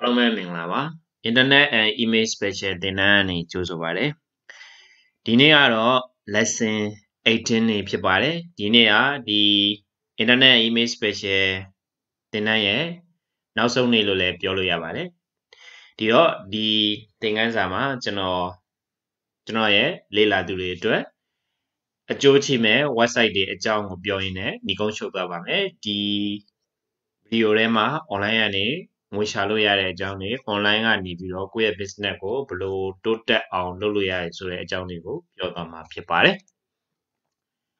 အားလုံးပဲမင်္ဂလာပါ Internet and Image Special သင်တန်းကနေကြိုဆိုပါရစေဒီနေ့ကတော့ lesson 18နေဖြစ်ပါတယ်ဒီနေ့ကဒီ Internet and Image Special သင်တန်းရဲ့နောက်ဆုံးနေ့လို့လည်းပြောလို့ရပါတယ်ဒီတော့ဒီသင်ခန်းစာမှာကျွန်တော်ကျွန်တော်ရဲ့လေ့လာသူတွေအတွက်အကျိုးချိမဲ့ website တွေအကြောင်းကိုပြောရင်းနဲ့ညီကုန်းချုပ်သွားပါမယ်ဒီဗီဒီယိုထဲမှာ online ကနေ ငွေရှာလို့ရတဲ့အကြောင်းတွေ online ကနေပြီးတော့ကိုယ့်ရဲ့ business ကိုဘယ်လိုတိုးတက်အောင်လုပ်လို့ရတယ်ဆိုတဲ့အကြောင်းတွေကိုပြောသွားမှာဖြစ်ပါတယ်။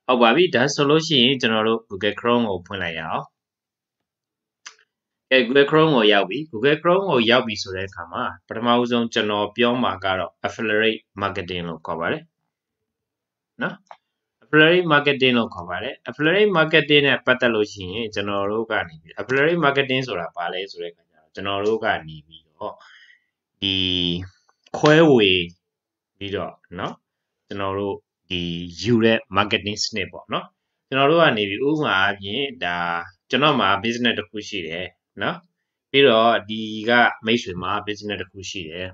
ဟုတ်ပါပြီဒါဆိုလို့ရှိရင်ကျွန်တော်တို့ Google Chrome ကိုဖွင့်လိုက်ရအောင်။အဲ Google Chrome ကိုရောက်ပြီ Google Chrome ကိုရောက်ပြီဆိုတဲ့အခါမှာပထမဦးဆုံးကျွန်တော်ပြောမှာကတော့ affiliate marketing လို့ခေါ်ပါတယ်။နော် affiliate marketing လို့ခေါ်ပါတယ် affiliate marketing နဲ့ပတ်သက်လို့ရှိရင်ကျွန်တော်တို့ကနေပြီး affiliate marketing ဆိုတာဘာလဲဆိုတဲ့အခါ ကျတော့ကျွန်တော်တို့ကနေပြီးတော့ဒီခွဲဝေပြီးတော့เนาะကျွန်တော်တို့ဒီယူတဲ့ marketing စနစ်ပေါ့เนาะကျွန်တော်တို့ကနေပြီးဥပမာအပြင်ဒါကျွန်တော်မှာ business တစ်ခုရှိတယ်เนาะပြီးတော့ဒီကမိတ်ဆွေမှာ business တစ်ခုရှိတယ်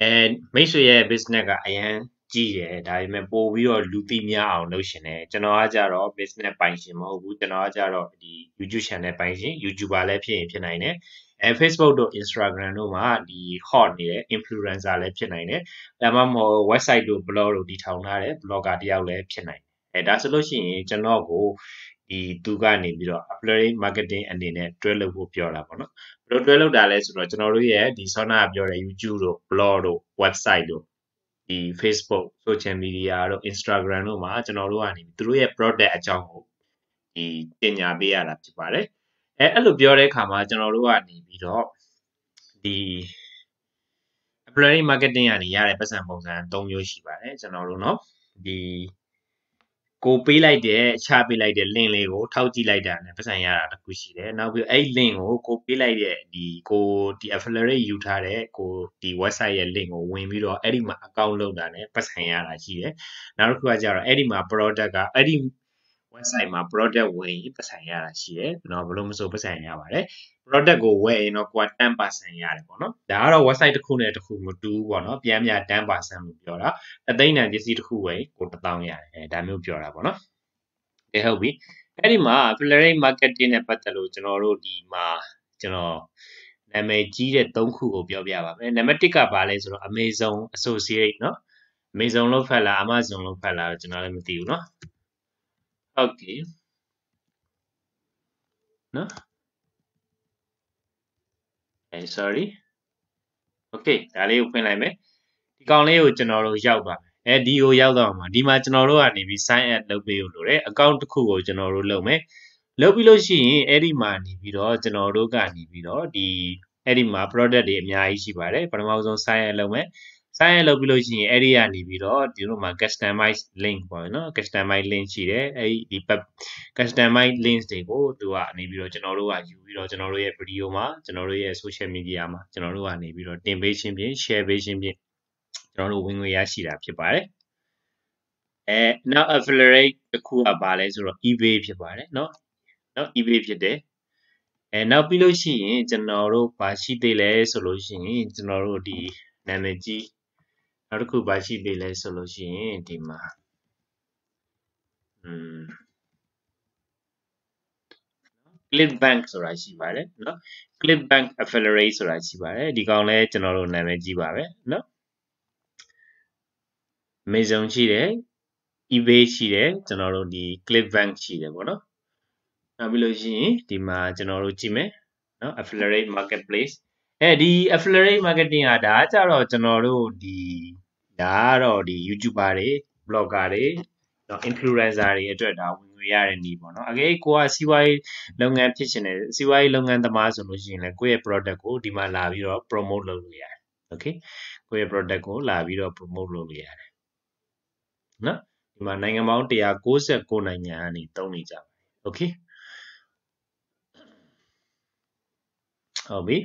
အဲမိတ်ဆွေရဲ့ business ကအရန် ကြည့်တယ်ဒါပေမဲ့ပို့ပြီးတော့လူသိများအောင်လုပ်ရှင်တယ်ကျွန်တော်ကကြတော့ business ပိုင်ရှင်မဟုတ်ဘူးကျွန်တော်ကကြတော့ဒီ YouTube channel ပိုင်ရှင် YouTuber လည်းဖြစ်ရင်ဖြစ်နိုင်တယ်အဲ Facebook တို့ Instagram တို့မှာဒီ hot နေတဲ့ influencer လည်းဖြစ်နိုင်တယ်ဒါမှမဟုတ် website တို့ blog တို့တည်ထောင်ထားတဲ့ blogger တယောက်လည်းဖြစ်နိုင်တယ်အဲဒါဆိုလို့ရှိရင်ကျွန်တော်ကိုဒီသူကနေပြီးတော့ affiliate marketing အနေနဲ့တွဲလုပ်ဖို့ပြောတာပေါ့နော်ဘယ်လိုတွဲလုပ်တာလဲဆိုတော့ကျွန်တော်တို့ရဲ့ဒီ Sona ပြောတဲ့ YouTube တို့ blog တို့ website တို့ ဒီ Facebook social media တို့ Instagram တို့မှာကျွန်တော်တို့ကနေသူတို့ရဲ့ product အကြောင်းကိုဒီပညာပေးရတာဖြစ်ပါတယ်အဲအဲ့လိုပြောတဲ့အခါမှာကျွန်တော်တို့ကနေပြီးတော့ဒီ affiliate marketing ကနေရတဲ့ပတ်စံပုံစံ၃မျိုးရှိပါတယ်ကျွန်တော်တို့เนาะဒီ ကိုပေးလိုက်တဲ့ချပေးလိုက်တဲ့ link လေးကိုထောက်ကြည့်လိုက်တာနဲ့ပတ်စံရတာတခုရှိတယ်နောက်ပြီးအဲ့ link ကိုကိုပေးလိုက်တဲ့ဒီကိုဒီ affiliate ယူထားတဲ့ကိုဒီ website ရဲ့ link ကိုဝင်ပြီးတော့အဲ့ဒီမှာ account လုပ်တာနဲ့ပတ်စံရတာရှိတယ်နောက်တစ်ခုကကြတော့အဲ့ဒီမှာ product ကအဲ့ဒီ website မှာ product ဝင်ရင်ပတ်စံရတာရှိတယ်။နော်ဘလို့မဆိုပတ်စံရပါတယ်။ product ကိုဝယ်ရင်တော့ကိုက10%ရတယ်ပေါ့နော်ဒါကတော့ website တစ်ခုနဲ့တစ်ခုမတူဘူးပေါ့နော်ပြန်ပြန်10%လို့ပြောတာအသိဉာဏ်ပစ္စည်းတစ်ခုဝယ်ကို1000ရတယ်အဲဒါမျိုးပြောတာပေါ့နော်ကဲဟုတ်ပြီအဲ့ဒီမှာ affiliate marketing နဲ့ပတ်သက်လို့ကျွန်တော်တို့ဒီမှာကျွန်တော်နာမည်ကြီးတဲ့၃ခုကိုပြောပြပါမယ်နံပါတ်1ကဘာလဲဆိုတော့ Amazon associate နော် Amazon လို့ဖတ်လား Amazon လို့ဖတ်လားကျွန်တော်လည်းမသိဘူးနော်ဟုတ်ကဲ့နော် အဲ sorry okay ဒါလေးကိုဖွင့်လိုက်မယ်ဒီကောင်လေးကိုကျွန်တော်တို့ရောက်သွားမယ်အဲဒီကိုရောက်တော့မှာဒီမှာကျွန်တော်တို့ကနေပြီး sign up လုပ်ပေးလို့လို့တယ် account တစ်ခုကိုကျွန်တော်တို့လုပ်မယ်လုပ်ပြီးလို့ရှိရင်အဲ့ဒီမှာနေပြီးတော့ကျွန်တော်တို့ကနေပြီးတော့ဒီအဲ့ဒီမှာ product တွေအများကြီးရှိပါတယ်ပထမဆုံး sign up လုပ်မယ် စာရလုပ်ပြီးလို့ရှိရင်အဲ့ဒီကနေပြီးတော့ဒီလိုမှာ customize link ပေါ့နော် customize link ရှိတယ်အဲ့ဒီ customize links တွေကိုသူကနေပြီးတော့ကျွန်တော်တို့ကယူပြီးတော့ကျွန်တော်တို့ရဲ့ video မှာကျွန်တော်တို့ရဲ့ social media မှာကျွန်တော်တို့ကနေပြီးတော့တင်ပေးခြင်းဖြင့် share ပေးခြင်းဖြင့်ကျွန်တော်တို့ဝင်ငွေရရှိတာဖြစ်ပါတယ်အဲနောက် affiliate တစ်ခုကပါလဲဆိုတော့ eBay ဖြစ်ပါတယ်เนาะเนาะ eBay ဖြစ်တယ်အဲနောက်ပြီးလို့ရှိရင်ကျွန်တော်တို့ဘာရှိသေးလဲဆိုလို့ရှိရင်ကျွန်တော်တို့ဒီနာမည်ကြီး နောက်တစ်ခုဘာရှိသေးလဲဆိုလို့ရှိရင်ဒီမှာอืม Clickbank ဆိုတာရှိပါတယ်เนาะ Clickbank Affiliate ဆိုတာရှိပါတယ်ဒီကောင်လဲကျွန်တော်တို့နာမည်ကြီးပါပဲเนาะ Amazon ရှိတယ် eBay ရှိတယ်ကျွန်တော်တို့ဒီ Clickbank ရှိတယ်ပေါ့နော်နောက်ပြီးလို့ရှိရင်ဒီမှာကျွန်တော်တို့ကြည့်မယ်เนาะ Affiliate Marketplace အဲဒီ affiliate marketing ကဒါကြတော့ကျွန်တော်တို့ဒီ ဒါကတော့ဒီ YouTuber တွေ blogger တွေနော် influencer တွေအတွက်ဒါဝင်ငွေရတဲ့နည်းပေါ့နော်အကယ်ကိုကစီးပွားရေးလုပ်ငန်းဖြစ်ရှင်တယ်စီးပွားရေးလုပ်ငန်းသမားဆိုလို့ရှိရင်လည်းကိုယ့်ရဲ့ product ကိုဒီမှာလာပြီးတော့ promote လုပ်လို့ရတယ် okay ကိုယ့်ရဲ့ product ကိုလာပြီးတော့ promote လုပ်လို့ရတယ်နော်ဒီမှာနိုင်ငံပေါင်း169နိုင်ငံကနေသုံးနေကြပါတယ် okay ဟုတ်ပြီ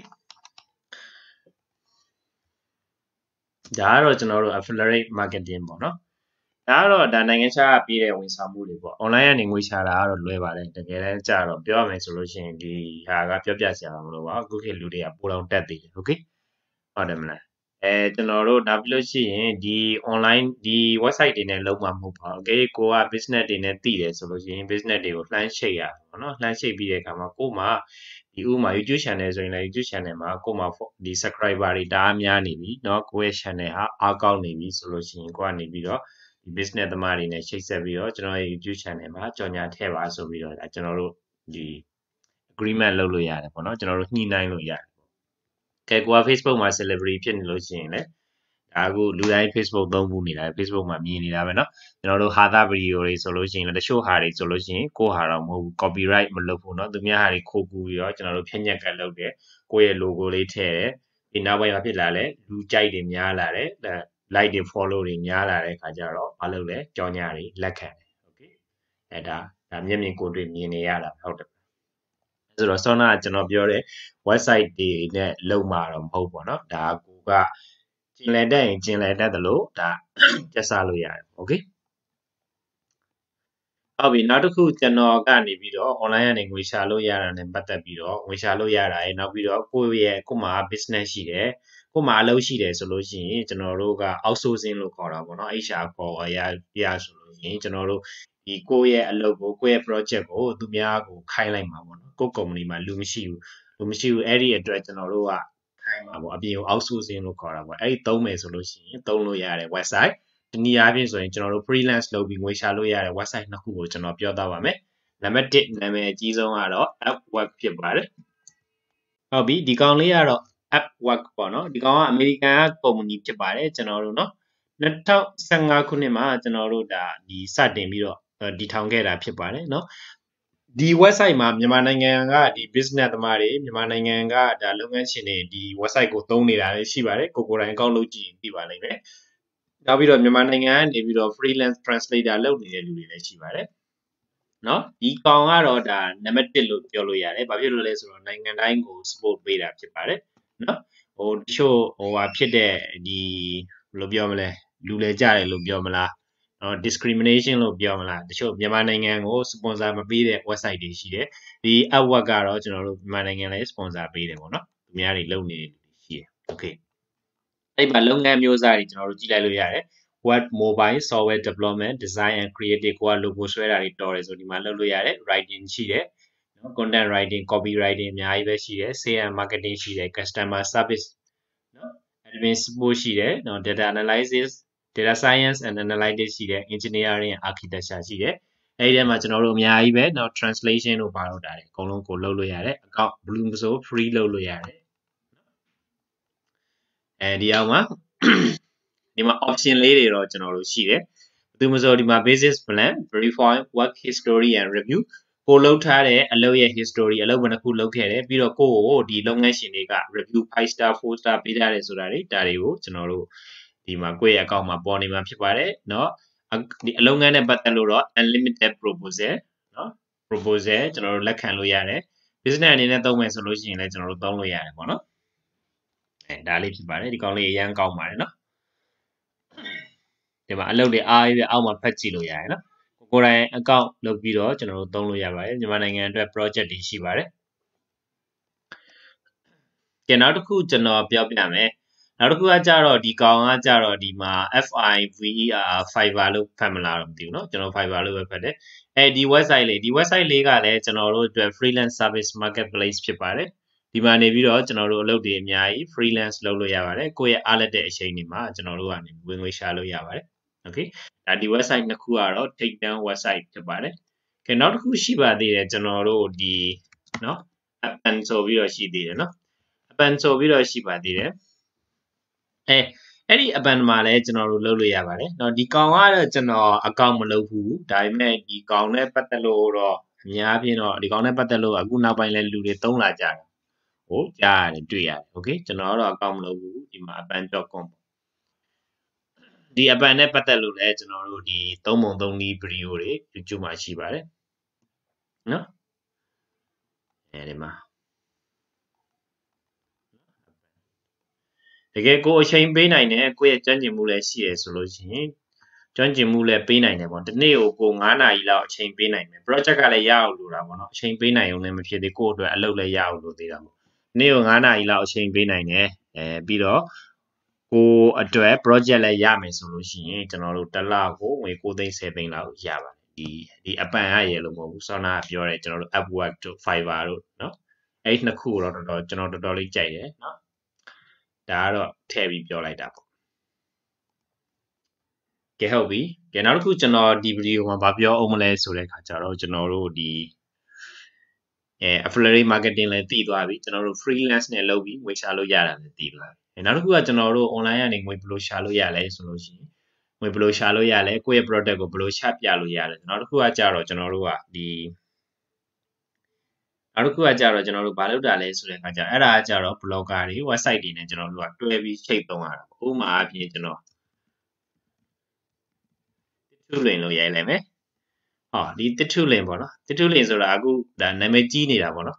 ဒါကတော့ကျွန်တော်တို့ affiliate marketing ပေါ့နော်ဒါကတော့ဒါနိုင်ငံခြားကပေးတဲ့ဝန်ဆောင်မှုတွေပေါ့ online ကနေငွေချတာကတော့လွယ်ပါတယ်တကယ်တမ်းကြတော့ပြောရမယ်ဆိုလို့ရှိရင်ဒီဟာကပြောပြစရာမလိုပါဘူးအခုခေတ်လူတွေကပိုတော့တက်သေးတယ် okay ဟုတ်တယ်မလားအဲကျွန်တော်တို့နောက်ပြီးလို့ရှိရင်ဒီ online ဒီ website တွေနဲ့လုံးဝမဟုတ်ပါဘူး။ okay ကိုက business တွေနဲ့တည်တယ်ဆိုလို့ရှိရင် business တွေကိုလှမ်းရှိတ်ရပါတော့။လှမ်းရှိတ်ပြီးတဲ့အခါမှာကို့မှာ ဒီဥမာ YouTube channel ဆိုရင်လည်း YouTube channel မှာကို့မှာဒီ subscriber တွေတအားများနေပြီเนาะကိုယ့်ရဲ့ channel ဟာအားကောင်းနေပြီဆိုလို့ရှိရင်ကိုကနေပြီးတော့ဒီ business သမားတွေနဲ့ချိတ်ဆက်ပြီးတော့ကျွန်တော်ရဲ့ YouTube channel မှာကြော်ညာထည့်ပါဆိုပြီးတော့ကျွန်တော်တို့ဒီ agreement လုပ်လို့ရတယ်ပေါ့နော်ကျွန်တော်တို့ညှိနှိုင်းလို့ရတယ်ကဲကိုက Facebook မှာ celebrity ဖြစ်နေလို့ရှိရင်လည်း ဒါအခုလူတိုင်း Facebook သုံးဖို့နေတာ Facebook မှာမြင်နေတာပဲเนาะကျွန်တော်တို့ဟာတာဗီဒီယိုတွေဆိုလို့ရှိရင်လည်းတချို့ဟာတွေဆိုလို့ရှိရင်ကိုဟာတော့မဟုတ်ဘူး copyright မလုပ်ဘူးเนาะသူများဟာတွေခိုးကူပြီးတော့ကျွန်တော်တို့ဖြည့်ညက်ကတ်လုပ်တယ်ကိုယ့်ရဲ့ logo လေးထည့်တယ်ဒီနောက်ပိုင်းမှာဖြစ်လာလဲလူကြိုက်တွေများလာတယ် like တွေ follow တွေများလာတဲ့ခါကျတော့မလုပ်လဲကြောင်းညာတွေလက်ခံတယ် okay အဲဒါဒါမျက်မြင်ကိုယ်တွေ့မြင်နေရတာဟုတ်တယ်ဆိုတော့ဆောနာကကျွန်တော်ပြောတဲ့ website တွေနဲ့လုံမှာတော့မဟုတ်ပေါ့နော်ဒါကိုကကျ င်လည်တက်ရင်ကျင်လည်တက်တယ်လို့ဒါကျက်စားလို့ရတယ်โอเคဟုတ်ပြီနောက်တစ်ခုကျွန်တော်ကနေပြီးတော့ online ကနေငွေရှာလို့ရတာနဲ့ပတ်သက်ပြီးတော့ငွေရှာလို့ရတာရေနောက်ပြီးတော့ကိုယ့်ရဲ့ကိုယ်မှာ business ရှိတယ်ကိုယ်မှာအလုပ်ရှိတယ်ဆိုလို့ရှိရင်ကျွန်တော်တို့က outsourcing လို့ခေါ်တာပေါ့နော် HR ခေါ်ရရဆိုလို့ရှိရင်ကျွန်တော်တို့ဒီကိုယ့်ရဲ့အလုပ်ကိုကိုယ့်ရဲ့ project ကိုသူများကိုခိုင်းလိုက်မှာပေါ့နော်ကိုယ့် company မှာလူမရှိဘူးလူမရှိဘူးအဲ့ဒီအတွက်ကျွန်တော်တို့က ခိုင်းမှာပေါ့အပြင်ကို outsourcing လို့ခေါ်တာပေါ့အဲ့ဒီသုံးမယ်ဆိုလို့ရှိရင်သုံးလို့ရတဲ့ website ဒီနည်းအားဖြင့်ဆိုရင်ကျွန်တော်တို့ freelance လုပ်ပြီးငွေရှာလို့ရတဲ့ website နှစ်ခုကိုကျွန်တော်ပြောသားပါမယ်နံပါတ်1နာမည်အကြီးဆုံးကတော့ Upwork ဖြစ်ပါတယ်ဟုတ်ပြီဒီကောင်လေးကတော့ Upwork ပေါ့နော်ဒီကောင်ကအမေရိကန်ကကုမ္ပဏီဖြစ်ပါတယ်ကျွန်တော်တို့နော်2015ခုနှစ်မှာကျွန်တော်တို့ဒါဒီစတင်ပြီးတော့ဒီထောင်ခဲ့တာဖြစ်ပါတယ်เนาะ ဒီ website မှာမြန်မာနိုင်ငံကဒီ business သမားတွေမြန်မာနိုင်ငံကဒါလုပ်ငန်းရှင်တွေဒီ website ကိုသုံးနေတာလည်းရှိပါတယ်ကိုကိုယ်တိုင်အကောင့်လုပ်ကြည့်ရင်သိပါလိမ့်မယ်နောက်ပြီးတော့မြန်မာနိုင်ငံကနေပြီးတော့ freelance translator လုပ်နေတဲ့လူတွေလည်းရှိပါတယ်နော်ဒီကောင်ကတော့ဒါနံပါတ်1လို့ပြောလို့ရတယ်။ဘာဖြစ်လို့လဲဆိုတော့နိုင်ငံတိုင်းကို support ပေးတာဖြစ်ပါတယ်နော်။ဟိုတချို့ဟိုဟာဖြစ်တဲ့ဒီဘယ်လိုပြောမလဲလူလဲကြတယ်လို့ပြောမလား နော် discrimination လို့ပြောမလားတချို့မြန်မာနိုင်ငံကို sponsor မပေးတဲ့ website တွေရှိတယ်ဒီ Upwork ကတော့ကျွန်တော်တို့မြန်မာနိုင်ငံလည်း sponsor ပေးတယ်ပေါ့နော်သူများတွေလုပ်နေတဲ့လူတွေရှိတယ် okay အဲ့မှာလုပ်ငန်းမျိုးစားတွေကျွန်တော်တို့ကြည့်လိုက်လို့ရတယ် web mobile software development design and creative ကိုက logo ဆွဲတာတွေတော်တယ်ဆိုဒီမှာလုပ်လို့ရတယ် writing ရှိတယ်နော် content writing copy writing အများကြီးပဲရှိတယ် sales and marketing ရှိတယ် customer service နော် admin support ရှိတယ်နော် data analysis data science and analytics ရှိတယ် engineering and architecture ရှိတယ်အဲ့ဒီထဲမှာကျွန်တော်တို့အများကြီးပဲနော် translation တို့ပါတော့တာတယ်အကုန်လုံးကိုလုပ်လို့ရတယ် account blue မဆို free လုပ်လို့ရတယ်အဲဒီအောက်မှာဒီမှာ option လေးတွေတော့ကျွန်တော်တို့ရှိတယ်သူမဆိုဒီမှာ basis plan verify work history and review ကိုလောက်ထားတဲ့အလုပ်ရဲ့ history အလုပ်ဘယ်နှခုလုပ်ခဲ့တယ်ပြီးတော့ကိုကိုဒီလုပ်ငန်းရှင်တွေက review 5 star 4 star ပေးထားတယ်ဆိုတာတွေဒါတွေကိုကျွန်တော်တို့ ဒီမှာကိုယ့်ရဲ့အကောင့်မှာပေါ်နေမှာဖြစ်ပါတယ်เนาะဒီအလုပ်ငန်းနဲ့ပတ်သက်လို့တော့ unlimited proposal เนาะ proposal ကျွန်တော်တို့လက်ခံလို့ရတယ် business အနေနဲ့သုံးမယ်ဆိုလို့ရှိရင်လည်းကျွန်တော်တို့သုံးလို့ရတယ်ပေါ့နော်အဲဒါလေးဖြစ်ပါတယ်ဒီကောင်လေးအရန်ကောင်းပါတယ်เนาะဒီမှာအလုပ်တွေအားရအောက်မှာဖတ်ကြည့်လို့ရတယ်နော်ကိုကိုယ်တိုင်အကောင့်လုပ်ပြီးတော့ကျွန်တော်တို့သုံးလို့ရပါတယ်မြန်မာနိုင်ငံအတွက် project တွေရှိပါတယ်ကျန်နောက်တစ်ခုကျွန်တော်ပြောပြမယ် နောက်တစ်ခုကကြတော့ဒီကောင်ကကြတော့ဒီမှာ FIVER Fiverr လို့ဖတ်မလားတော့မသိဘူးเนาะကျွန်တော် Fiverr လို့ပဲဖတ်တယ်အဲဒီ website လေးဒီ website လေးကလည်းကျွန်တော်တို့အတွက် freelance service marketplace ဖြစ်ပါတယ်ဒီမှာနေပြီးတော့ကျွန်တော်တို့အလုပ်တွေအများကြီး freelance လုပ်လို့ရပါတယ်ကိုယ့်ရဲ့အားလက်တဲ့အချိန်တွေမှာကျွန်တော်တို့ကနေဝင်ငွေရှာလို့ရပါတယ် okay ဒါဒီ website နှစ်ခုကတော့ take down website ဖြစ်ပါတယ်ကဲနောက်တစ်ခုရှိပါသေးတယ်ကျွန်တော်တို့ဒီเนาะ appen ဆိုပြီးတော့ရှိသေးတယ်เนาะ appen ဆိုပြီးတော့ရှိပါသေးတယ် အဲအဲ့ဒီ appen မှာလည်းကျွန်တော်တို့လုပ်လို့ရပါတယ်เนาะဒီကောင်ကတော့ကျွန်တော်အကောင့်မလုပ်ဘူးဒါပေမဲ့ဒီကောင်နဲ့ပတ်သက်လို့တော့အများဖြင့်တော့ဒီကောင်နဲ့ပတ်သက်လို့အခုနောက်ပိုင်းလဲလူတွေသုံးလာကြတယ်ဟိုကြားရတယ်တွေ့ရတယ်โอเคကျွန်တော်ကတော့အကောင့်မလုပ်ဘူးဒီမှာ appen.com ဒီအပန်နဲ့ပတ်သက်လို့လည်းကျွန်တော်တို့ဒီသုံးပုံသုံးနည်းဗီဒီယိုတွေ YouTube မှာရှိပါတယ်နော်အဲဒီမှာ တကယ်ကိုအချိန်ပေးနိုင်တဲ့ကိုယ့်ရဲ့ကြံ့ကျင်မှုလည်းရှိရဆိုလို့ရှိရင် ကျွမ်းကျင်မှုလည်းပေးနိုင်တယ်ပေါ့ဒီနေ့ကိုကို9နာရီလောက်အချိန်ပေးနိုင်မယ် project ကလည်းရအောင်လို့တာပေါ့နော်အချိန်ပေးနိုင်ုံလည်းမဖြစ်သေးကိုယ့်အတွက်အလုပ်လည်းရအောင်လို့သေးတာပေါ့ဒီနေ့ကို9နာရီလောက်အချိန်ပေးနိုင်တယ်အဲပြီးတော့ကိုအတွက် project လည်းရမယ်ဆိုလို့ရှိရင်ကျွန်တော်တို့တစ်လကိုငွေ9သိန်း10သိန်းလောက်ရပါတယ်ဒီဒီအပန်ရရလို့မဟုတ်ဘူးဆောနာကပြောတယ်ကျွန်တော်တို့ Upwork တို့ Fiverr တို့เนาะအဲ့ဒီနှစ်ခုတော့တော်တော်ကျွန်တော်တော်တော်လေးကြိုက်တယ်เนาะ ဒါကတော့ထည့်ပြီးပြောလိုက်တာပေါ့ကဲဟုတ်ပြီကဲနောက်တစ်ခုကျွန်တော်ဒီဗီဒီယိုမှာဗာပြောအောင်မလဲဆိုတဲ့ခါကျတော့ကျွန်တော်တို့ဒီအဲ affiliate marketing လည်းတည်သွားပြီကျွန်တော်တို့ freelance နဲ့လုပ်ပြီးငွေရှာလို့ရတာလည်းတည်သွားပြီနောက်တစ်ခုကကျွန်တော်တို့ online ကနေငွေဘယ်လိုရှာလို့ရလဲဆိုလို့ရှိရင်ငွေဘယ်လိုရှာလို့ရလဲကိုယ့်ရဲ့ product ကိုဘယ်လိုချပြလို့ရလဲနောက်တစ်ခုကကြတော့ကျွန်တော်တို့ကဒီ နောက်တစ်ခုကကြတော့ကျွန်တော်တို့ဘာလုပ်တာလဲဆိုတဲ့အခါကျအဲ့ဒါကကြတော့ blogger တွေ website တွေနဲ့ကျွန်တော်တို့ကတွဲပြီးချိန်သုံးရတာဥပမာအပြင်ကျွန်တော်တစ်ထုလင်လို့ရိုက်လိုက်မယ်ဟောဒီတစ်ထုလင်ပေါ့နော်တစ်ထုလင်ဆိုတာအခုဒါနာမည်ကြီးနေတာပေါ့နော်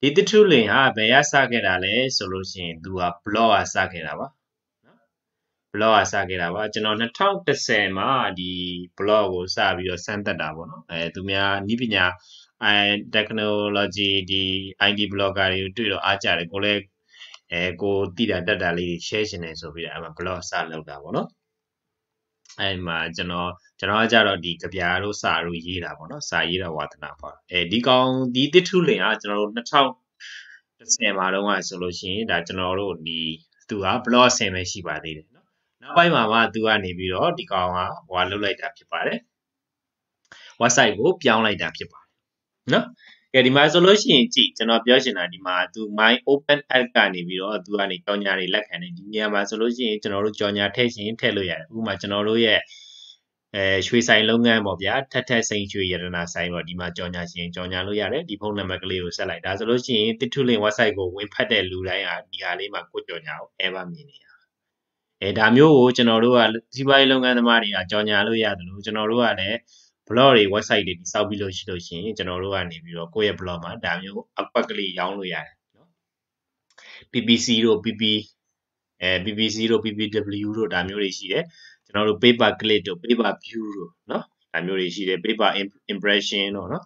ဒီတစ်ထုလင်ဟာဘယ်ရစခဲ့တာလဲဆိုလို့ရှိရင်သူက blog ကစခဲ့တာပါ blog ကစခဲ့တာပါကျွန်တော်2010မှာဒီ blog ကိုစပြီးတော့စမ်းသပ်တာပေါ့နော်အဲသူများဤပညာ အဲ technology ဒီ IT blogger တွေကိုတွေ့တော့အားကြတယ်ကိုလည်းအဲကိုတိတာတက်တာလေးတွေ share ရှင်နေဆိုပြီးတော့အဲမှာ blog စလုပ်တာပေါ့နော်အဲမှာကျွန်တော်ကျွန်တော်ကကြတော့ဒီကြပြာတို့စာတို့ရေးတာပေါ့နော်စာရေးတာဝါသနာပါအဲဒီကောင်ဒီတစ်ထုလင်ကကျွန်တော်တို့2010မှာတော့ဆိုလို့ရှိရင်ဒါကျွန်တော်တို့ဒီသူက blog ဆင်ပဲရှိပါသေးတယ်နော်နောက်ပိုင်းမှာမှသူကနေပြီးတော့ဒီကောင်ကဟိုလုတ်လိုက်တာဖြစ်ပါတယ် website ကိုပြောင်းလိုက်တာဖြစ်ပါတယ် နော်ကဲဒီမှာဆိုလို့ရှိရင်ကြည့်ကျွန်တော်ပြောချင်တာဒီမှာသူ my open ad ကနေပြီးတော့သူကနေကြော်ညာတွေလက်ခံတယ်ဒီနေရာမှာဆိုလို့ရှိရင်ကျွန်တော်တို့ကြော်ညာထည့်ရှင်ထည့်လို့ရတယ်ဥပမာကျွန်တော်တို့ရဲ့အဲရွှေဆိုင်လုပ်ငန်းပေါ့ဗျာထက်ထက်စိန်ရွှေရတနာဆိုင်ပေါ့ဒီမှာကြော်ညာရှင်ကြော်ညာလို့ရတယ်ဒီဖုန်းနံပါတ်ကလေးကိုဆက်လိုက်ဒါဆိုလို့ရှိရင်တစ်ထုလင် website ကိုဝင်ဖတ်တဲ့လူတိုင်းဟာဒီဟာလေးမှာကိုကြော်ညာကို ever မြင်နေရအဲဒါမျိုးကိုကျွန်တော်တို့ကစီးပွားရေးလုပ်ငန်းသမားတွေကကြော်ညာလို့ရတယ်လို့ကျွန်တော်တို့ကလည်း blog တွေ website တွေစောက်ပြီးလို့ရှိလို့ရှိရင်ကျွန်တော်တို့ကနေပြီးတော့ကိုယ့်ရဲ့ blog မှာဒါမျိုးအပတ်ကလေးရောင်းလို့ရတယ်နော် PPC တို့ PP အဲ PPC တို့ PPW တို့ဒါမျိုးတွေရှိတယ်ကျွန်တော်တို့ paper click တို့ paper view တို့နော်ဒါမျိုးတွေရှိတယ် paper impression တို့နော်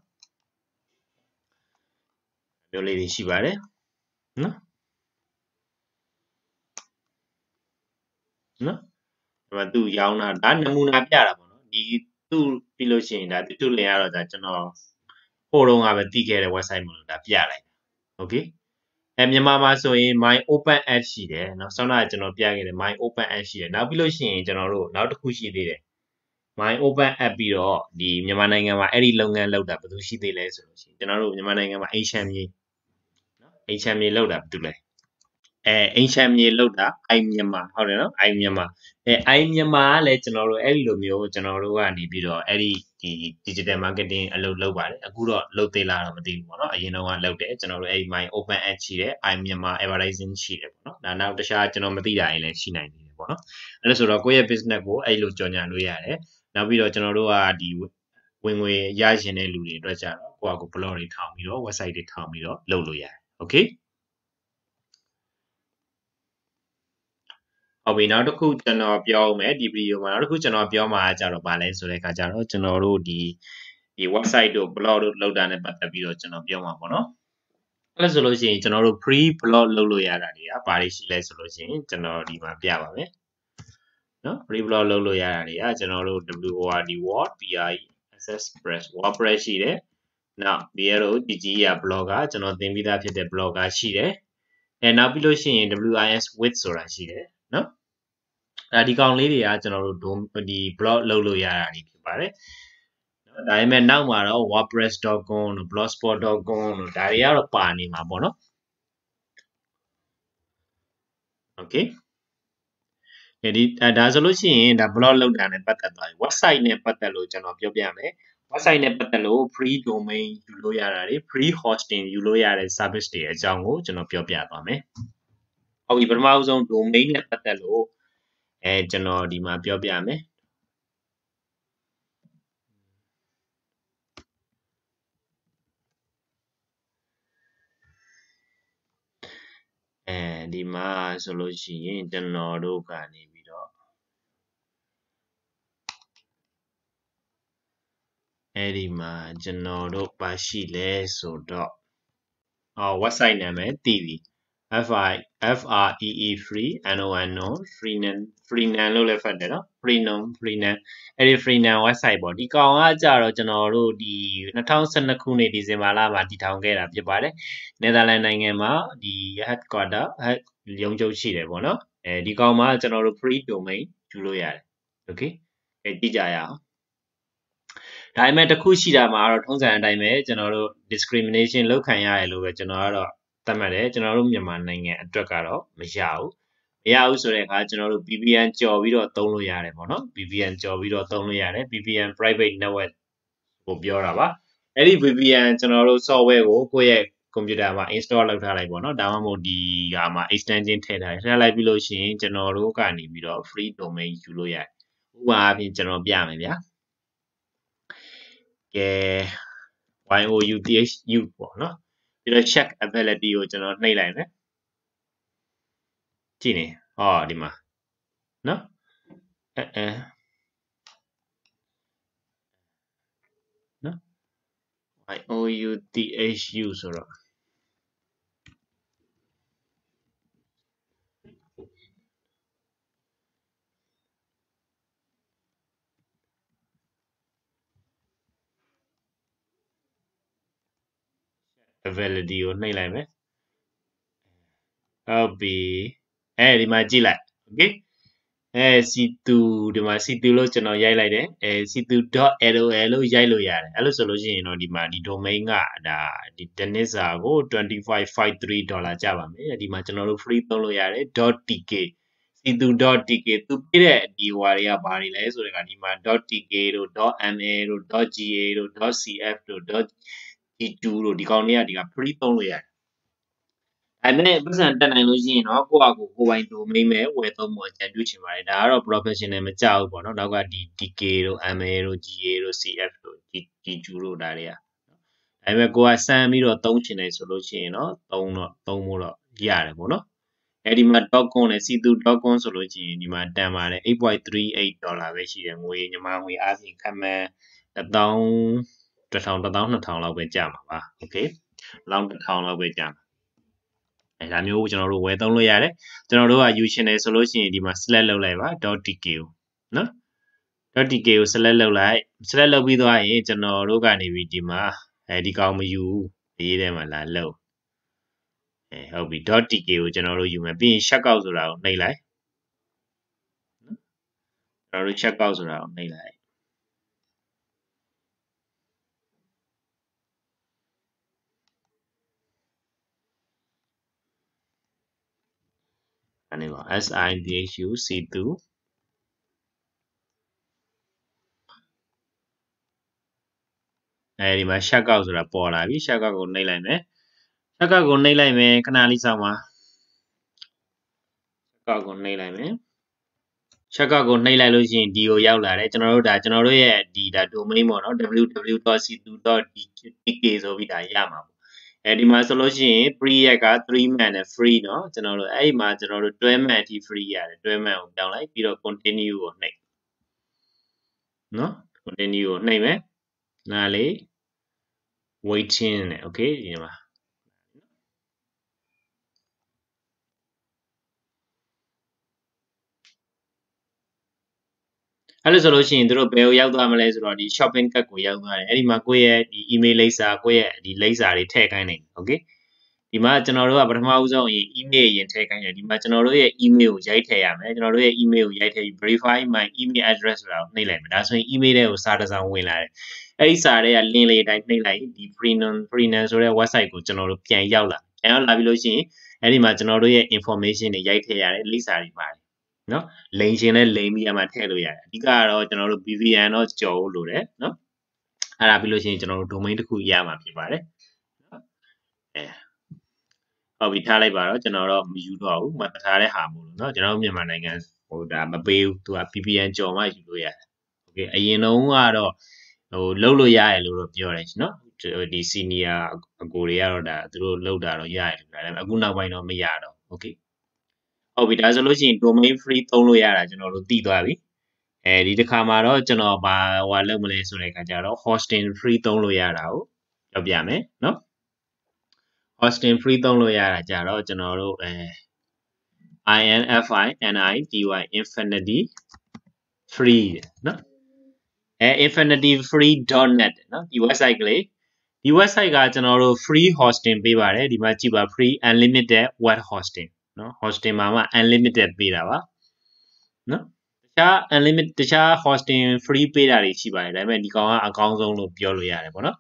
မျိုးလေးတွေရှိပါတယ်နော်နော်ဒါမှသူရောင်းတာဒါနမူနာပြတာပေါ့နော်ဒီ သူ့ပြီးလို့ရှိရင်ဒါတူလင်ကတော့ဒါကျွန်တော်ဟိုတုန်းကပဲတည်ခဲ့တဲ့ website မှာလို့ဒါပြလိုက်โอเคအဲမြန်မာမှာဆိုရင် my open ad ရှိတယ်เนาะဆောင်းတာကျွန်တော်ပြခဲ့တယ် my open ad ရှိတယ်နောက်ပြီးလို့ရှိရင်ကျွန်တော်တို့နောက်တစ်ခုရှိသေးတယ် my open app ပြီးတော့ဒီမြန်မာနိုင်ငံမှာအဲ့ဒီလုပ်ငန်းလုပ်တာဘယ်သူရှိသေးလဲဆိုလို့ရှိရင်ကျွန်တော်တို့မြန်မာနိုင်ငံမှာအိမ်ချမ်းမြေနော်အိမ်ချမ်းမြေလုပ်တာဘယ်သူလဲ အဲအိမ်ချမ်းမြေလောက်တာအိုင်မြန်မာဟုတ်တယ်နော်အိုင်မြန်မာအဲအိုင်မြန်မာကလည်းကျွန်တော်တို့အဲ့ဒီလိုမျိုးကျွန်တော်တို့ကနေပြီးတော့အဲ့ဒီဒီ digital marketing အလုပ်လုပ်ပါတယ်အခုတော့လုပ်သေးလားတော့မသိဘူးပေါ့နော်အရင်တော့ကလုပ်တယ်ကျွန်တော်တို့အဲ့ဒီ my open ad ရှိတယ်အိုင်မြန်မာ advertising ရှိတယ်ပေါ့နော်ဒါနောက်တခြားကျွန်တော်မသိတာရင်လည်းရှိနိုင်သေးတယ်ပေါ့နော်အဲ့ဒါဆိုတော့ကိုယ့်ရဲ့ business ကိုအဲ့လိုကြော်ညာလို့ရတယ်နောက်ပြီးတော့ကျွန်တော်တို့ကဒီဝင်ငွေရရှင်တဲ့လူတွေအတွက်ကြတော့ကိုယ့်အကူ blog တွေထောင်ပြီးတော့ website တွေထောင်ပြီးတော့လုပ်လို့ရတယ် okay ဟုတ်ပြီနောက်တစ်ခုကျွန်တော်ပြောမယ်ဒီဗီဒီယိုမှာနောက်တစ်ခုကျွန်တော်ပြောမှာကြတော့ဗာလဲဆိုတဲ့အခါကျတော့ကျွန်တော်တို့ဒီဒီ website တို့ blog တို့လောက်တာနဲ့ပတ်သက်ပြီးတော့ကျွန်တော်ပြောမှာပေါ့နော်အဲ့ဆိုလို့ရှိရင်ကျွန်တော်တို့ free blog လုပ်လို့ရတာတွေကဘာတွေရှိလဲဆိုလို့ရှိရင်ကျွန်တော်ဒီမှာပြပါမယ်နော် free blog လုပ်လို့ရတာတွေကကျွန်တော်တို့ WORD word PRE access press wordpress ရှိတယ်နောက်ဒီရတော့ DG ရ blog ကကျွန်တော်သင်ပြီးသားဖြစ်တဲ့ blog ကရှိတယ်အဲနောက်ပြီးလို့ရှိရင် WIS width ဆိုတာရှိတယ် နော်အဲဒီကောင်လေးတွေကကျွန်တော်တို့ဒီ blog လုပ်လို့ရတာနေဖြစ်ပါတယ်နော်ဒါပေမဲ့နောက်မှာတော့ wordpress.com တို့ blogspot.com တို့ဒါတွေကတော့ပါနေမှာပေါ့နော် okay ဒီဒါဆိုလို့ရှိရင်ဒါ blog လုပ်တာနဲ့ပတ်သက်သွားပြီ website နဲ့ပတ်သက်လို့ကျွန်တော်ပြောပြမယ် website နဲ့ပတ်သက်လို့ free domain ယူလို့ရတာတွေ free hosting ယူလို့ရတဲ့ service တွေအကြောင်းကိုကျွန်တော်ပြောပြသွားမယ်ဟုတ်ပြီပထမဆုံး domain နဲ့ပတ်သက်လို့ အဲကျွန်တော်ဒီမှာပြောပြမယ်အဲဒီမှာဆိုလို့ရှိရင်ကျွန်တော်တို့ကနေပြီးတော့အဲ့ဒီမှာကျွန်တော်တို့ပါရှိလဲဆိုတော့အော် website နာမည်တည်ပြီ FI FREE free NON no free nan free nan လို့လည်းဖတ်တယ်နော် free nan free nan အဲ့ဒီ free nan website ပေါ့ဒီကောင်ကကြတော့ကျွန်တော်တို့ဒီ2012ခုနှစ်ဒီဇင်ဘာလမှာတည်ထောင်ခဲ့တာဖြစ်ပါတယ်နယ်သာလန်နိုင်ငံမှာဒီ headquarter ရုံးချုပ်ရှိတယ်ပေါ့နော်အဲဒီကောင်မှာကျွန်တော်တို့ free domain ယူလို့ရတယ် okay အဲကြည့်ကြရအောင်ဒါပေမဲ့တစ်ခုရှိတာမှာတော့ထုံးစံအတိုင်းပဲကျွန်တော်တို့ discrimination လောက်ခံရတယ်လို့ပဲကျွန်တော်ကတော့ သတ်မှတ်တယ်ကျွန်တော်တို့မြန်မာနိုင်ငံအတွက်ကတော့မရဘူးမရဘူးဆိုတဲ့အခါကျွန်တော်တို့ VPN ကြော်ပြီးတော့သုံးလို့ရတယ်ပေါ့နော် VPN ကြော်ပြီးတော့သုံးလို့ရတယ် VPN private network ကိုပြောတာပါအဲ့ဒီ VPN ကျွန်တော်တို့ software ကိုကိုယ့်ရဲ့ကွန်ပျူတာမှာ install လုပ်ထားလိုက်ပေါ့နော်ဒါမှမဟုတ်ဒီဟာမှာ extension ထည့်ထားတယ်ထည့်လိုက်ပြီးလို့ရှိရင်ကျွန်တော်တို့ကနေပြီးတော့ free domain ယူလို့ရတယ်ဥပမာအပြင်ကျွန်တော်ပြမယ်ဗျာကဲ YOUTHU ပေါ့နော် ပြီးတော့ check ability ကိုကျွန်တော်နှိပ်လိုက်မယ်ကြည့်နေဟောဒီမှာနော်အဲအဲနော် YOUTHU ဆိုတော့ availability ကိုနှိပ်လိုက်မယ်ဟုတ်ပြီအဲဒီမှာကြည့်လိုက် okay အဲ c2 ဒီမှာ c2 လို့ကျွန်တော်ရိုက်လိုက်တယ်အဲ c2.lol လို့ရိုက်လို့ရတယ်အဲ့လိုဆိုလို့ရှိရင်တော့ဒီမှာဒီ domain ကဒါဒီတနစ်စာကို2553ဒေါ်လာကျပါမယ်ဒီမှာကျွန်တော်တို့ free သုံးလို့ရတယ် .tk c2.tk သူပြတဲ့ဒီဟွာတွေကဘာတွေလဲဆိုတော့ဒီမှာ .tk တို့ .ma တို့ .ga တို့ .cf တို့ ဒီ2တို့ဒီကောင်တွေကဒီက free သုံးလို့ရတယ်အဲ့နဲ့ပတ်စံတက်နိုင်လို့ရှိရင်တော့ကိုယ့်အကူကိုယ်ပိုင် domain ပဲဝယ်သုံးဖို့အကြံပြုချင်ပါတယ်ဒါကတော့ professional မကြောက်ဘူးပေါ့နော်နောက်ကဒီ DK တို့ MA တို့ GA တို့ CF တို့ G2 တို့ဒါတွေကဒါပေမဲ့ကိုကစမ်းပြီးတော့သုံးချင်တယ်ဆိုလို့ရှိရင်တော့သုံးတော့သုံးဖို့တော့ရတယ်ပေါ့နော်အဲ့ဒီမှာ .com နဲ့ c2.com ဆိုလို့ရှိရင်ဒီမှာတန်ပါတယ်8.38ဒေါ်လာပဲရှိတယ်ငွေညီမငွေအားဖြင့်ခန့်မှန်း1000 1000 1000 2000လောက်ပဲကြာမှာပါโอเคလောင်း1000လောက်ပဲကြာမှာအဲဒါမျိုးကျွန်တော်တို့ဝယ်သုံးလို့ရတယ်ကျွန်တော်တို့ကယူရှင်တယ်ဆိုလို့ရှိရင်ဒီမှာ select လုပ်လိုက်ပါ .tk ကိုနော် .tk ကို select လုပ်လိုက် select လုပ်ပြီးသွားရင်ကျွန်တော်တို့ကနေပြီးဒီမှာအဲဒီကောင်မယူရေးထဲမှာလာလုပ်အဲဟုတ်ပြီ .tk ကိုကျွန်တော်တို့ယူမယ်ပြီးရင် checkout ဆိုတာကိုနှိပ်လိုက်နော်ကျွန်တော်တို့ checkout ဆိုတာကိုနှိပ်လိုက် အနေပါ SIDHU C2 အဲဒီမှာ shutkout ဆိုတာပေါ်လာပြီ shutkout ကိုနှိပ်လိုက်မယ် shutkout ကိုနှိပ်လိုက်မယ်ခဏလေးစောင့်ပါ shutkout ကိုနှိပ်လိုက်မယ် shutkout ကိုနှိပ်လိုက်လို့ရှိရင်ဒီကိုရောက်လာတယ်ကျွန်တော်တို့ဒါကျွန်တော်တို့ရဲ့ဒီဒါ domain ပေါ့နော် www.c2.dk ဆိုပြီးဒါရမှာပေါ့ အဲဒီမှာဆိုလို့ရှိရင် free ရက်က3 man နဲ့ free เนาะကျွန်တော်တို့အဲ့ဒီမှာကျွန်တော်တို့12 man အထိ free ရတယ်12 man ကိုပြောင်းလိုက်ပြီးတော့ continue ကိုနှိပ်เนาะ continue ကိုနှိပ်မယ်နားလေ waiting နဲ့ okay ဒီမှာ အဲ့လိုဆိုလို့ရှိရင်တို့ဘယ်ကိုရောက်သွားမလဲဆိုတော့ဒီ shopping cart ကိုရောက်သွားတယ်အဲ့ဒီမှာကိုယ့်ရဲ့ဒီ email လိပ်စာကိုယ့်ရဲ့ဒီလိပ်စာတွေထည့်ခိုင်းနေတယ် okay ဒီမှာကျွန်တော်တို့ကပထမဦးဆုံးရင် email ရင်ထည့်ခိုင်းတယ်ဒီမှာကျွန်တော်တို့ရဲ့ email ကိုရိုက်ထည့်ရမယ်ကျွန်တော်တို့ရဲ့ email ကိုရိုက်ထည့်ပြီး verify my email address ဆိုတာကိုနှိပ်လိုက်မယ်ဒါဆိုရင် email ထဲကိုစာတစ်စောင်ဝင်လာတယ်အဲ့ဒီစာတွေက link လေးအတိုင်းနှိပ်လိုက်ဒီ freenon freenon ဆိုတဲ့ website ကိုကျွန်တော်တို့ပြန်ရောက်လာပြန်ရောက်လာပြီးလို့ရှိရင်အဲ့ဒီမှာကျွန်တော်တို့ရဲ့ information တွေရိုက်ထည့်ရတယ်လိပ်စာတွေပါတယ် နော်လိန်ရှင်နဲ့လိန်ပြီးအမှထည့်လို့ရတယ်အဓိကကတော့ကျွန်တော်တို့ VPN တော့ကြော်ဖို့လိုတယ်နော်အဲ့ဒါပြီးလို့ရှိရင်ကျွန်တော်တို့ domain တစ်ခုရမှာဖြစ်ပါတယ်နော်အဲဟုတ်ပြီထားလိုက်ပါတော့ကျွန်တော်တော့မယူတော့ဘူးမထားတဲ့ဟာမို့လို့เนาะကျွန်တော်မြန်မာနိုင်ငံဟိုဒါမပေးဘူးသူက VPN ကြော်မှယူလို့ရတယ်โอเคအရင်တုန်းကတော့ဟိုလုံးလို့ရတယ်လို့တော့ပြောတယ်เนาะဒီ senior အကိုတွေကတော့ဒါသူတို့လောက်တာတော့ရတယ်လို့ဒါပေမဲ့အခုနောက်ပိုင်းတော့မရတော့โอเค ဟုတ်ပြီဒါဆိုလို့ရှိရင် domain free သုံးလို့ရတာကျွန်တော်တို့သိသွားပြီအဲဒီတစ်ခါမှာတော့ကျွန်တော်ဘာဟိုလုပ်မလဲဆိုတဲ့အခါကျတော့ hosting free သုံးလို့ရတာကိုပြောပြမယ်နော် hosting free သုံးလို့ရတာကြတော့ကျွန်တော်တို့အဲ infi nity infinity free နော်အဲ infinityfree.net နော်ဒီ website ကလေးဒီ website ကကျွန်တော်တို့ free hosting ပေးပါတယ်ဒီမှာကြည့်ပါ free unlimited web hosting နော် hosting မှာမှ unlimited ပေးတာပါနော်တခြား unlimited တခြား hosting free ပေးတာတွေရှိပါတယ်ဒါပေမဲ့ဒီကောင်ကအကောင်းဆုံးလို့ပြောလို့ရတယ်ပေါ့နော်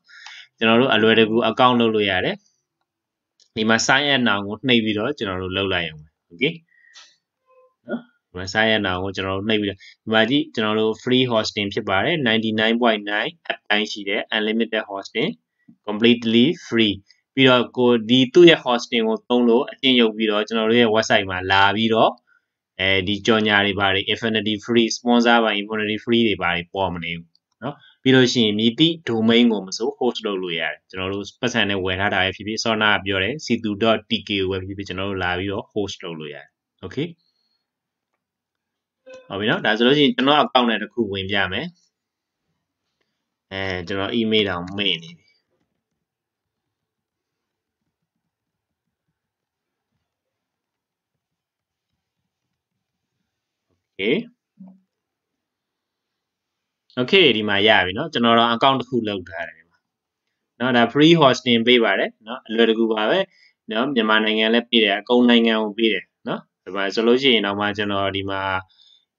ကျွန်တော်တို့အလွယ်တကူ account လုပ်လို့ရတယ်ဒီမှာ sign up now ကိုနှိပ်ပြီးတော့ကျွန်တော်တို့လုပ်လိုက်ရုံပဲ okay နော်ဒီမှာ sign up now ကိုကျွန်တော်တို့နှိပ်ပြီးတော့ဒီမှာကြည့်ကျွန်တော်တို့ free hosting ဖြစ်ပါတယ်99.9 app တိုင်းရှိတယ် unlimited hosting completely free ပြီးတော့ကိုဒီသူ့ရဲ့ hosting ကိုသုံးလို့အကျင့်ရုပ်ပြီးတော့ကျွန်တော်တို့ရဲ့ website မှာလာပြီးတော့အဲဒီကြော်ညာတွေဘာတွေ infinity free sponsor ပါ infinity free တွေဘာတွေပေါ်မနေဘူးเนาะပြီးလို့ရှိရင်မြည်တိ domain ကိုမဆို host လုပ်လို့ရတယ်ကျွန်တော်တို့ပတ်စံနဲ့ဝယ်ထားတာပဲဖြစ်ဖြစ် sona ပြောတယ် c2.tk ကိုပဲဖြစ်ဖြစ်ကျွန်တော်တို့လာပြီးတော့ host လုပ်လို့ရတယ် okay ဟုတ်ပြီเนาะဒါဆိုလို့ရှိရင်ကျွန်တော် account နဲ့တစ်ခုဝင်ပြမယ်အဲကျွန်တော် email တောင်မေ့နေပြီ okay okay ဒီမှာရပြီเนาะကျွန်တော်တော့ account တစ်ခုလုပ်ထားတယ်ဒီမှာเนาะဒါ free hosting ပေးပါတယ်เนาะအလွယ်တကူပါပဲเนาะမြန်မာနိုင်ငံလည်းပေးတယ်အကုန်နိုင်ငံကိုပေးတယ်เนาะဒီမှာဆိုလို့ရှိရင်တော့မှကျွန်တော်ဒီမှာ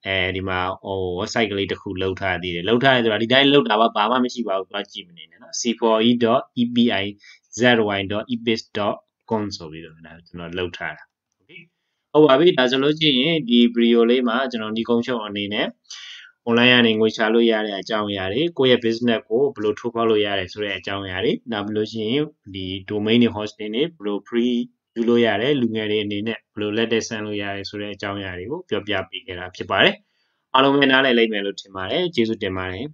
အဲဒီမှာဟို website ကလေးတစ်ခုလုပ်ထားသေးတယ်လုပ်ထားတယ်ဆိုတာဒီတိုင်းလုပ်တာပါဘာမှမရှိပါဘူးသွားကြည့်မနေနဲ့เนาะ c4e.epi.zy.ebis.com ဆိုပြီးတော့ဒါကျွန်တော်လုပ်ထားတာโอเค ဟုတ်ပါပြီဒါဆိုလို့ရှိရင်ဒီဗီဒီယိုလေးမှာကျွန်တော်ဒီကုန်းချုပ်အနေနဲ့ online ကနေငွေချလို့ရတဲ့အကြောင်းအရာတွေကိုယ့်ရဲ့ business ကိုဘယ်လိုထိုးဖောက်လို့ရတယ်ဆိုတဲ့အကြောင်းအရာတွေနောက်ပြီးလို့ရှိရင်ဒီ domain တွေ hosting တွေဘယ်လို free ယူလို့ရတယ်လူငယ်တွေအနေနဲ့ဘယ်လိုလက်တက်ဆန်းလို့ရတယ်ဆိုတဲ့အကြောင်းအရာတွေကိုပြောပြပေးခဲ့တာဖြစ်ပါတယ်အားလုံးပဲနားလည်လိမ့်မယ်လို့ထင်ပါတယ်ကျေးဇူးတင်ပါတယ်